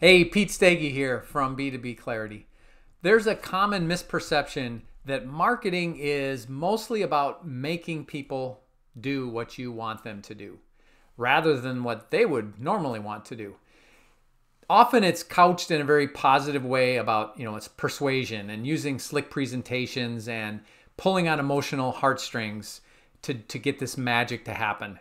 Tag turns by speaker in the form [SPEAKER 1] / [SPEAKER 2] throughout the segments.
[SPEAKER 1] Hey, Pete Stege here from B2B Clarity. There's a common misperception that marketing is mostly about making people do what you want them to do rather than what they would normally want to do. Often it's couched in a very positive way about, you know, it's persuasion and using slick presentations and pulling on emotional heartstrings to, to get this magic to happen.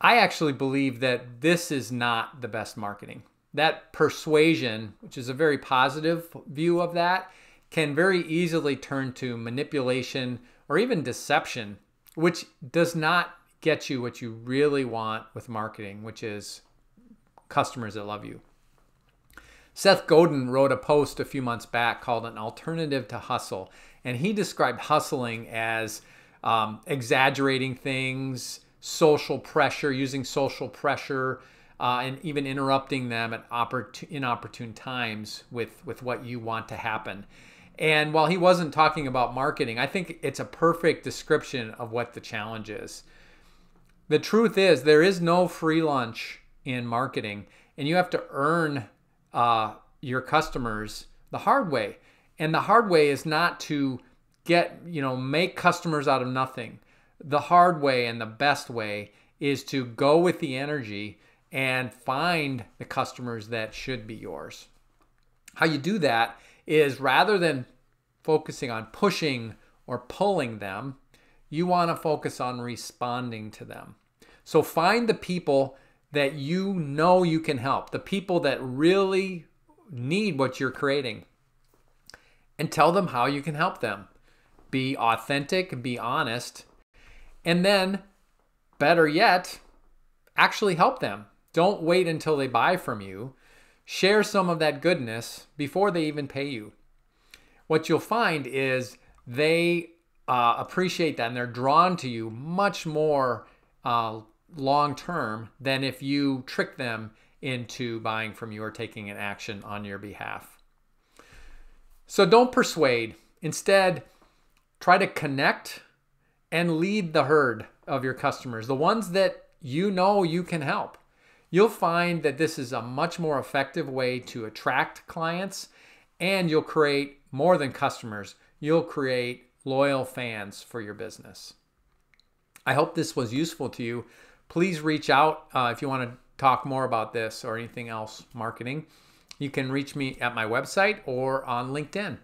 [SPEAKER 1] I actually believe that this is not the best marketing that persuasion, which is a very positive view of that, can very easily turn to manipulation or even deception, which does not get you what you really want with marketing, which is customers that love you. Seth Godin wrote a post a few months back called An Alternative to Hustle, and he described hustling as um, exaggerating things, social pressure, using social pressure uh, and even interrupting them at oppor- inopportune times with, with what you want to happen. And while he wasn't talking about marketing, I think it's a perfect description of what the challenge is. The truth is, there is no free lunch in marketing, and you have to earn uh, your customers the hard way. And the hard way is not to get, you know, make customers out of nothing. The hard way and the best way is to go with the energy and find the customers that should be yours. How you do that is rather than focusing on pushing or pulling them, you want to focus on responding to them. So find the people that you know you can help, the people that really need what you're creating, and tell them how you can help them. Be authentic, be honest, and then, better yet, actually help them. Don't wait until they buy from you. Share some of that goodness before they even pay you. What you'll find is they uh, appreciate that and they're drawn to you much more uh, long term than if you trick them into buying from you or taking an action on your behalf. So don't persuade. Instead, try to connect and lead the herd of your customers, the ones that you know you can help you'll find that this is a much more effective way to attract clients and you'll create more than customers, you'll create loyal fans for your business. I hope this was useful to you. Please reach out uh, if you want to talk more about this or anything else marketing. You can reach me at my website or on LinkedIn.